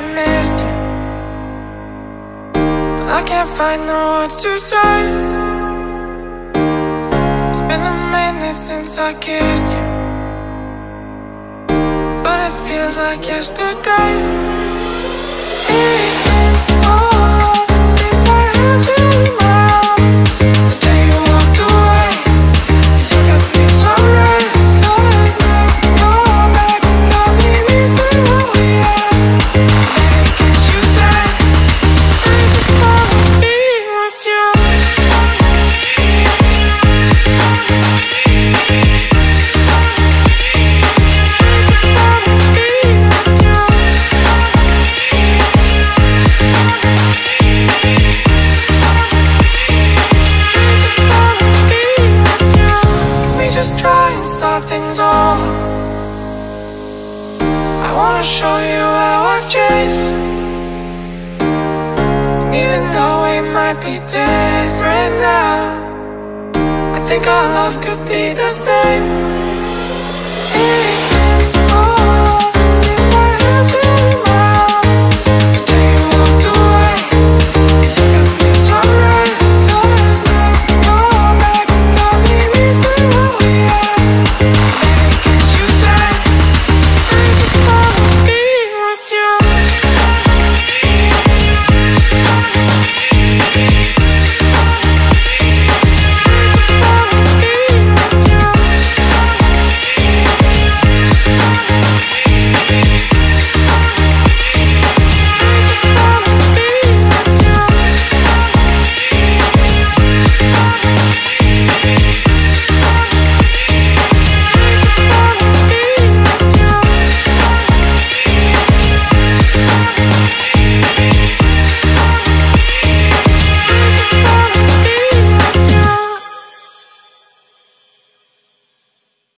I missed But I can't find the words to say. It's been a minute since I kissed you. But it feels like yesterday. Wanna show you how I've changed even though we might be different now, I think our love could be the same.